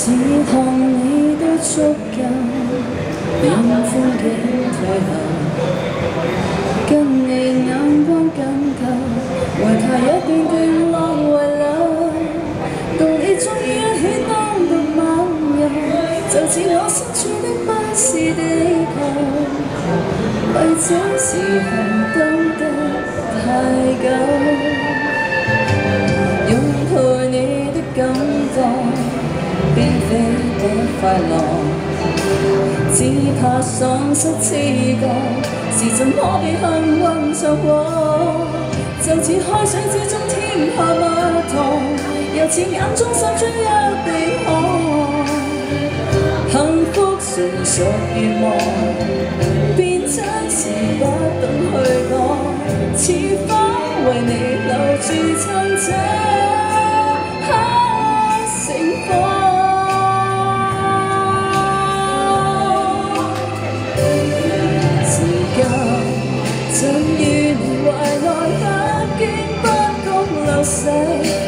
只看你都足够，任风景退后，跟你眼光緊扣，為他一段段落遺留，共你终于一起當獨漫遊，就似我身处的不是地球，為這時候等得太久。怕丧失知觉，是怎么被幸运错过？就似海水之中添下蜜糖，又似眼中渗出一滴汗。幸福纯属愿望，变真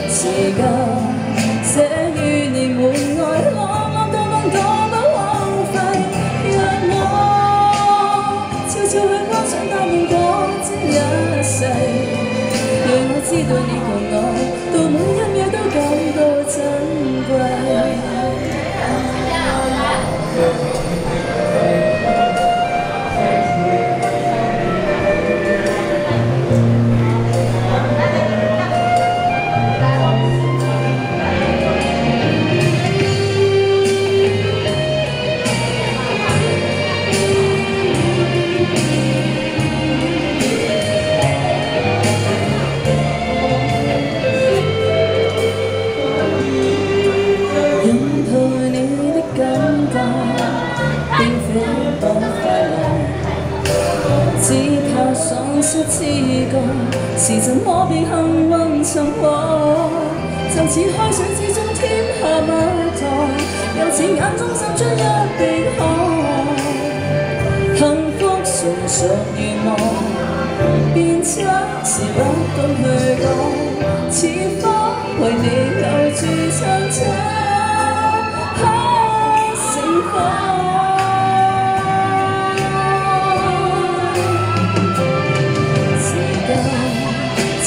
时间写于你门外，我我多么多么浪费。让我悄悄去歌唱，但愿讲这一世，让我知道你共我，到每一秒都感到珍贵。覺，是怎么被幸运寻获？就似海水之中添下蜜糖，又似眼中渗出一滴汗。幸福常常愿望，變質時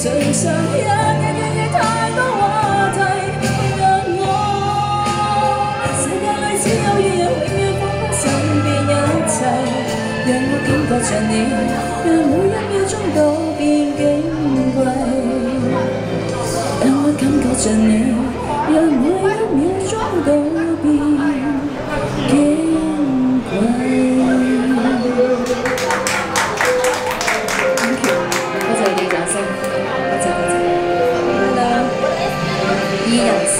身上一一一一太多话题，让我世界里只有一人，永远不身边一切，让我感觉着你，让每一秒钟都变矜贵，让我感觉着你，让每。Yes.